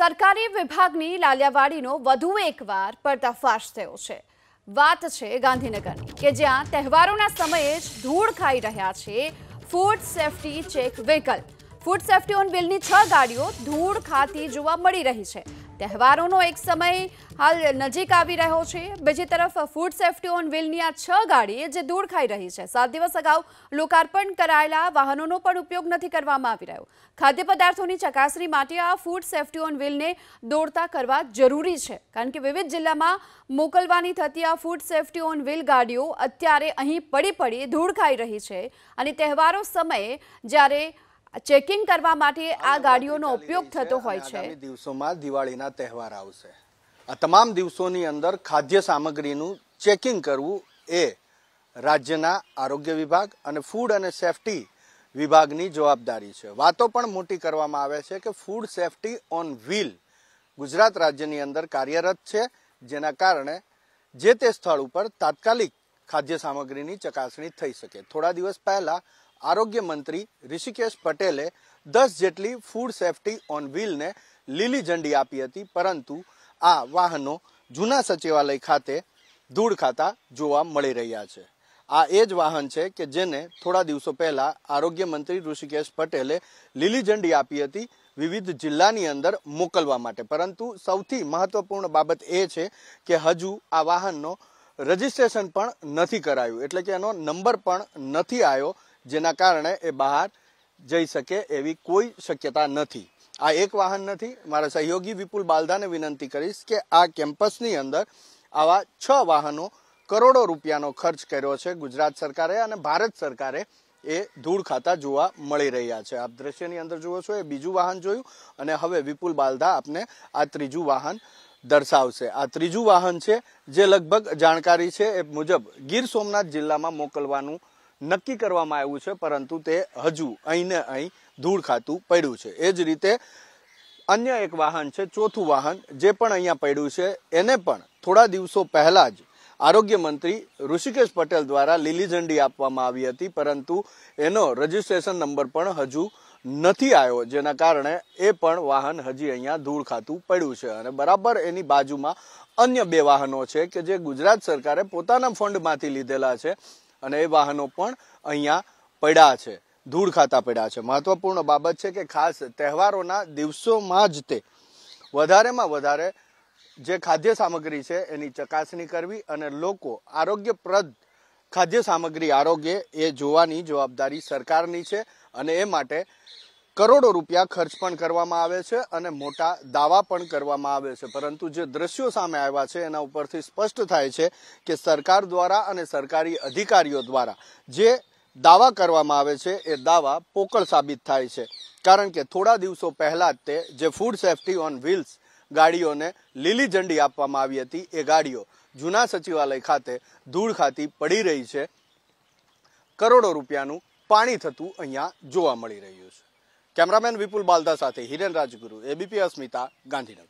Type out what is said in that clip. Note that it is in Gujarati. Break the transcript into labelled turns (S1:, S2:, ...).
S1: સરકારી વિભાગની લાલિયાવાડીનો વધુ એકવાર પર્દાફાશ થયો છે. વાત છે ગાંધીનગરની, કે જ્યાં તહેવારોના સમયે જ ધૂળ ખાઈ રહ્યા છે food safety check vehicle food safety on બિલની છ ગાડીઓ ધૂળ ખાતી જોવા મળી રહી છે. તહેવારોનો એક સમય હાલ નજીક આવી રહ્યો છે. બીજી તરફ ફૂડ સેફટી ઓન વ્હીલની આ છ ગાડી જે ધૂળ ખાઈ રહી છે. સાત દિવસ અગાઉ લોકાર્પણ કરાયેલા વાહનોનો પણ ઉપયોગ નથી કરવામાં આવી રહ્યો. ખાદ્ય પદાર્થોની ચકાસણી માટે આ ફૂડ સેફટી ઓન વ્હીલને દોડતા કરવા જરૂરી છે. કારણ કે વિવિધ જિલ્લામાં મોકલવાની થતી આ ફૂડ સેફટી ઓન વ્હીલ ગાડીઓ અત્યારે અહીં પડી પડી ધૂળ ખાઈ રહી છે અને તહેવારો સમયે જ્યારે ચેકિંગ કરવા માટે આ ગાડીઓનો ઉપયોગ થતો હોય છે.
S2: દિવસોમાં દિવાળીના તહેવાર આવશે. આ તમામ દિવસોની અંદર ખાદ્ય સામગ્રીનું ચેકિંગ કરવું એ રાજ્યના આરોગ્ય વિભાગ અને ફૂડ અને સેફટી વિભાગની જવાબદારી છે. વાતો પણ મોટી કરવામાં આવે છે કે food safety on wheel Gujarat રાજ્યની અંદર કાર્યરત છે જેના કારણે જે તે સ્થળ ઉપર તાત્કાલિક ખાદ્ય સામગ્રીની ચકાસણી થઈ શકે. થોડા દિવસ પહેલા આરોગ્ય મંત્રી ઋષિકેશ પટેલે દસ જેટલી ફૂડ સેફટી ઓન વ્હીલને લીલી ઝંડી આપી હતી, પરંતુ આ વાહનો જૂના સચિવાલય ખાતે ધૂળ ખાતા જોવા મળી રહ્યા છે. આ એ જ વાહન છે કે જેને થોડા દિવસો પહેલા આરોગ્ય મંત્રી ઋષિકેશ પટેલે લીલી ઝંડી આપી હતી, વિવિધ જિલ્લાની અંદર મોકલવા માટે. પરંતુ સૌથી મહત્વપૂર્ણ બાબત એ છે કે હજુ આ વાહનનો રજીસ્ટ્રેશન પણ નથી કરાયું. એટલે કે એનો નંબર પણ નથી આવ્યો. જેના કારણે એ બહાર જઈ શકે એવી કોઈ શક્યતા નથી. આ એક વાહન નથી. મારા સહયોગી વિપુલ બાલદાને વિનંતી કરીશ કે આ કેમ્પસની અંદર આવા છ વાહનો કરોડો રૂપિયાનો ખર્ચ કર્યો છે. ગુજરાત સરકારે અને ભારત સરકારે એ ધૂળ ખાતા જોવા મળી રહ્યા છે. આપ દ્રશ્યની અંદર જુઓ છો, એ બીજું વાહન જોયું અને હવે વિપુલ બાલધા આપને આ ત્રીજું વાહન દર્શાવશે. આ ત્રીજું વાહન છે જે લગભગ જાણકારી છે એ મુજબ ગીર સોમનાથ જિલ્લામાં મોકલવાનું નક્કી કરવામાં આવ્યું છે, પરંતુ તે હજુ અહીં ને અહીં ધૂળ ખાતું પડ્યું છે. એ જ રીતે અન્ય એક વાહન છે, ચોથું વાહન, જે પણ અહીંયા પડ્યું છે, એને પણ થોડા દિવસો પહેલાં જ આરોગ્ય મંત્રી ઋષિકેશ પટેલ દ્વારા લીલી ઝંડી આપવામાં આવી હતી, પરંતુ એનો રજીસ્ટ્રેશન નંબર પણ હજુ નથી આવ્યો, જેના કારણે એ પણ વાહન હજી અહીંયા ધૂળ ખાતું પડ્યું છે. અને બરાબર એની બાજુમાં અન્ય બે વાહનો છે કે જે ગુજરાત સરકારે પોતાના ફંડમાંથી લીધેલા છે. અને એ વાહનો પણ અહીંયા પડ્યા છે. ધૂળ ખાતા પડ્યા છે. મહત્વપૂર્ણ બાબત છે કે ખાસ તહેવારોના દિવસોમાં જ તે. વધારેમાં વધારે જે ખાદ્ય સામગ્રી છે એની ચકાસણી કરવી અને લોકો આરોગ્યપ્રદ ખાદ્ય સામગ્રી આરોગ્ય એ જોવાની જવાબદારી સરકારની છે અને એ માટે કરોડો રૂપિયા ખર્ચ પણ કરવામાં આવે છે અને મોટા દાવા પણ કરવામાં આવે છે. પરંતુ જે દ્રશ્યો સામે આવ્યા છે, એના ઉપરથી સ્પષ્ટ થાય છે કે સરકાર દ્વારા અને સરકારી અધિકારીઓ દ્વારા જે દાવા કરવામાં આવે છે, એ દાવા પોકળ સાબિત થાય છે. કારણ કે થોડા દિવસો પહેલા જ તે જે ફૂડ સેફટી ઓન વ્હીલ્સ ગાડીઓને લીલી ઝંડી આપવામાં આવી હતી, એ ગાડીઓ જૂના સચિવાલય ખાતે ધૂળ ખાતી પડી રહી છે. કરોડો રૂપિયાનું પાણી થતું અહીંયા જોવા મળી રહ્યું છે. કેમેરામેન વિપુલ બાલદા સાથે હિરેન રાજગુરુ એબીપી અસ્મિતા ગાંધીનગર.